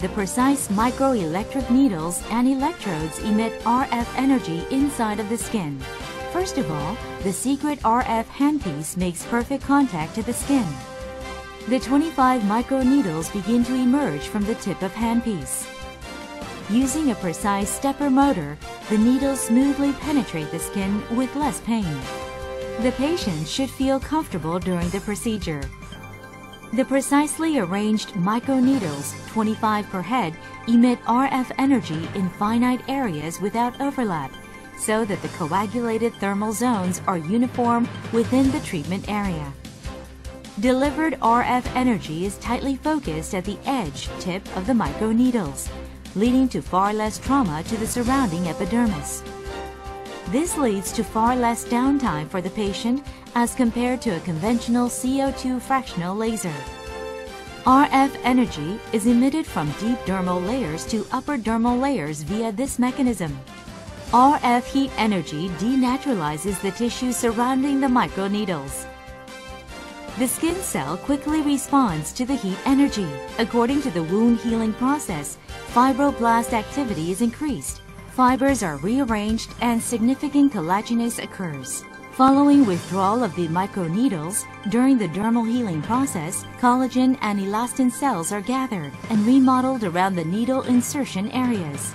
The precise microelectric needles and electrodes emit RF energy inside of the skin. First of all, the secret RF handpiece makes perfect contact to the skin. The 25 microneedles begin to emerge from the tip of handpiece. Using a precise stepper motor, the needles smoothly penetrate the skin with less pain. The patient should feel comfortable during the procedure. The precisely arranged microneedles, 25 per head, emit RF energy in finite areas without overlap, so that the coagulated thermal zones are uniform within the treatment area. Delivered RF energy is tightly focused at the edge tip of the microneedles, leading to far less trauma to the surrounding epidermis. This leads to far less downtime for the patient as compared to a conventional CO2 fractional laser. RF energy is emitted from deep dermal layers to upper dermal layers via this mechanism. RF heat energy denaturalizes the tissue surrounding the microneedles. The skin cell quickly responds to the heat energy. According to the wound healing process, fibroblast activity is increased, fibers are rearranged, and significant collagenase occurs. Following withdrawal of the microneedles, during the dermal healing process, collagen and elastin cells are gathered and remodeled around the needle insertion areas.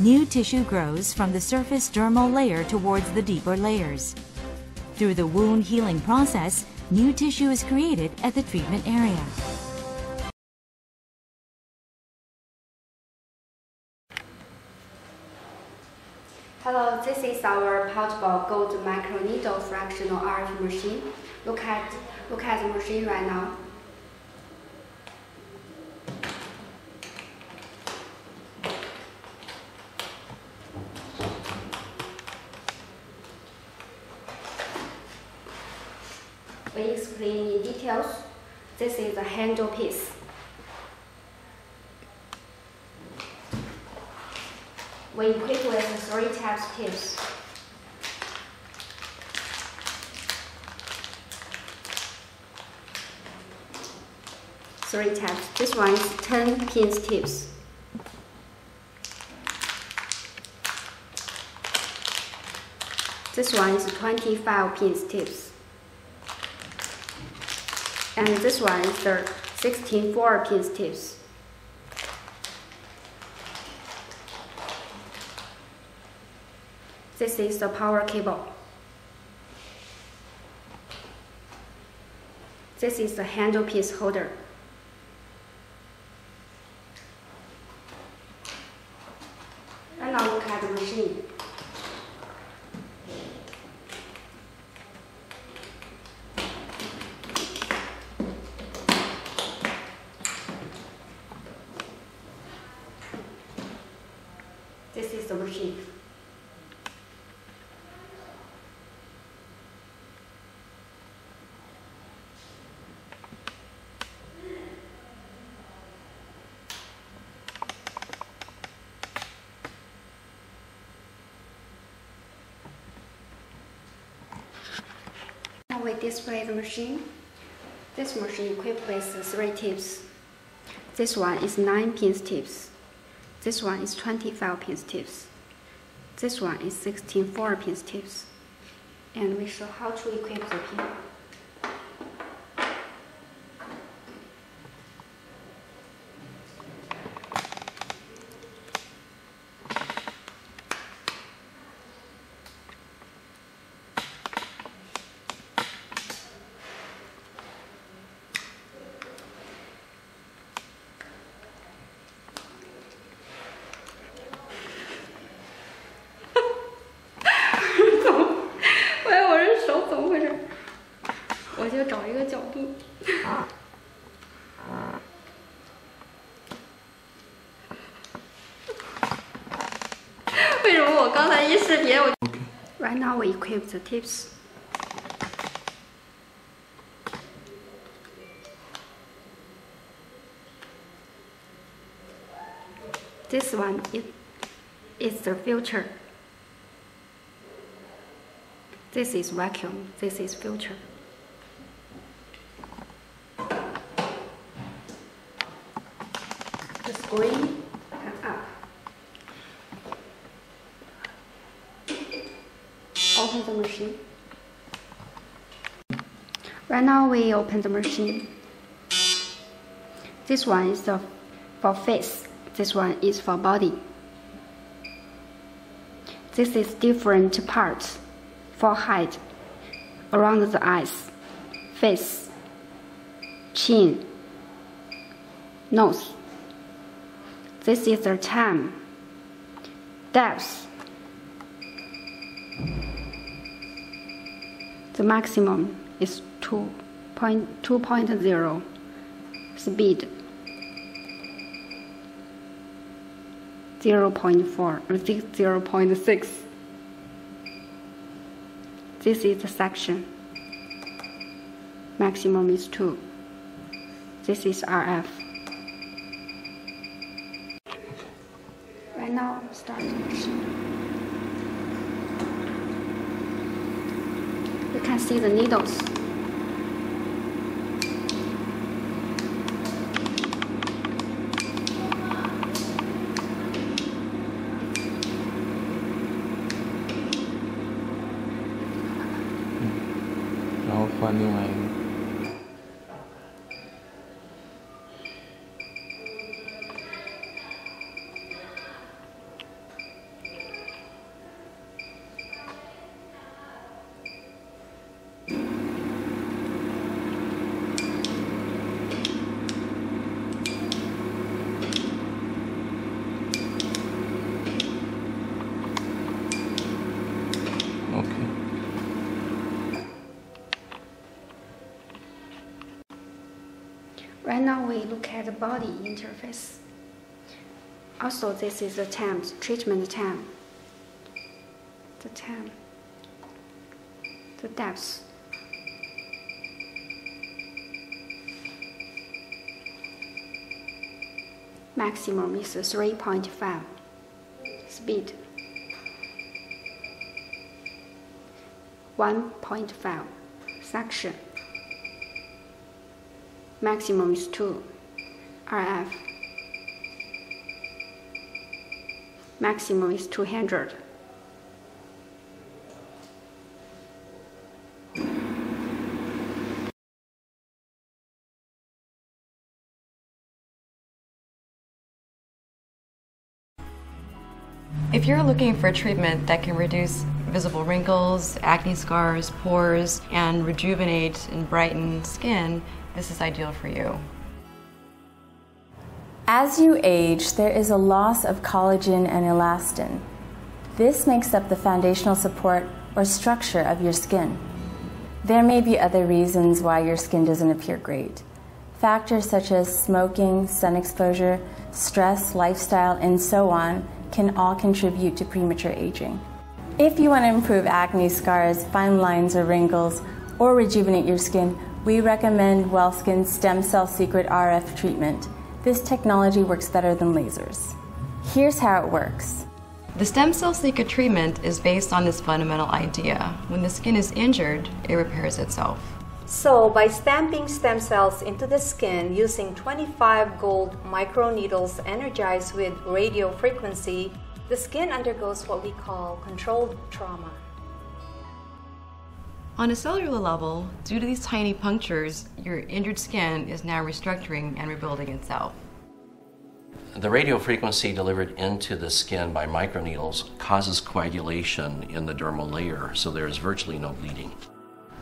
New tissue grows from the surface dermal layer towards the deeper layers. Through the wound healing process, new tissue is created at the treatment area. Our portable gold microneedle fractional RF machine. Look at look at the machine right now. We explain in details. This is the handle piece. We equip with three types tips. Three tabs. This one is 10 pins tips. This one is 25 pins tips. And this one is the 16 4 pins tips. This is the power cable. This is the handle piece holder. And now look at the machine. This is the machine. We display the machine. This machine equipped with three tips. This one is 9 pins tips. This one is 25 pins tips. This one is 16 4 pins tips. And we show how to equip the pin. 找一个角度。为什么我刚才一视频我 Okay. Right now we equip the tips. This one is, is the filter. This is vacuum. This is filter. And up. Open the machine. Right now we open the machine. This one is the, for face, this one is for body. This is different parts for height, around the eyes, face, chin, nose. This is the time, depth, the maximum is 2.0 speed. 0.4 uh, or 0.6 this is the section. Maximum is 2 this is RF right now start the machine you can see the needles 换另外一个。 Right now we look at the body interface. Also, this is the time, treatment time. The time, the depth. Maximum is 3.5. Speed 1.5. Section maximum is 2 RF. Maximum is 200. If you're looking for a treatment that can reduce visible wrinkles, acne scars, pores, and rejuvenate and brighten skin, this is ideal for you. As you age, there is a loss of collagen and elastin. This makes up the foundational support or structure of your skin. There may be other reasons why your skin doesn't appear great. Factors such as smoking, sun exposure, stress, lifestyle, and so on can all contribute to premature aging. If you want to improve acne scars, fine lines or wrinkles, or rejuvenate your skin, we recommend WellSkin's Stem Cell Secret RF treatment. This technology works better than lasers. Here's how it works. The stem cell secret treatment is based on this fundamental idea. When the skin is injured, it repairs itself. So, by stamping stem cells into the skin using 25 gold microneedles energized with radio frequency, the skin undergoes what we call controlled trauma. On a cellular level, due to these tiny punctures, your injured skin is now restructuring and rebuilding itself. The radio frequency delivered into the skin by microneedles causes coagulation in the dermal layer, so there is virtually no bleeding.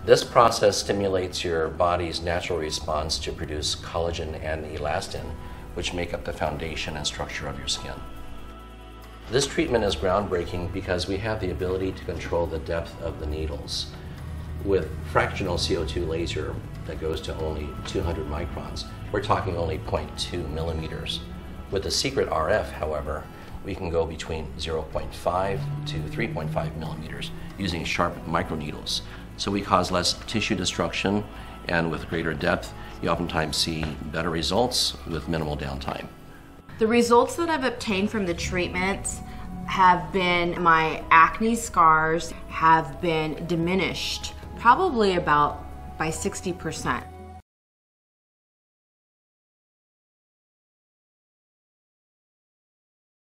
This process stimulates your body's natural response to produce collagen and elastin, which make up the foundation and structure of your skin. This treatment is groundbreaking because we have the ability to control the depth of the needles with fractional CO2 laser that goes to only 200 microns, we're talking only 0.2 millimeters. With the secret RF, however, we can go between 0.5 to 3.5 millimeters using sharp microneedles. So we cause less tissue destruction, and with greater depth, you oftentimes see better results with minimal downtime. The results that I've obtained from the treatments have been my acne scars have been diminished probably about by 60%.